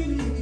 You.